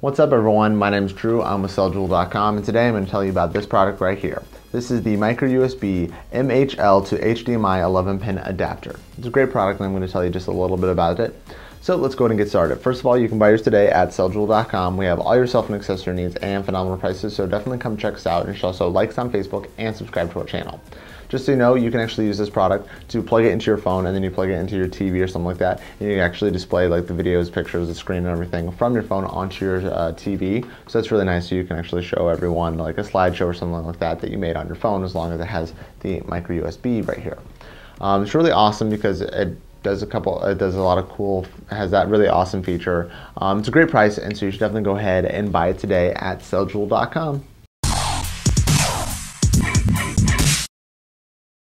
What's up everyone, my name is Drew, I'm with CellJewel.com and today I'm going to tell you about this product right here. This is the micro USB MHL to HDMI 11 pin adapter. It's a great product and I'm going to tell you just a little bit about it. So let's go ahead and get started. First of all, you can buy yours today at CellJewel.com. We have all your cell phone accessory needs and phenomenal prices, so definitely come check us out. And you should also like us on Facebook and subscribe to our channel. Just so you know, you can actually use this product to plug it into your phone and then you plug it into your TV or something like that. And you can actually display like the videos, pictures, the screen and everything from your phone onto your uh, TV. So that's really nice. So you can actually show everyone like a slideshow or something like that that you made on your phone as long as it has the micro USB right here. Um, it's really awesome because it does a couple it does a lot of cool has that really awesome feature. Um, it's a great price and so you should definitely go ahead and buy it today at celljewel.com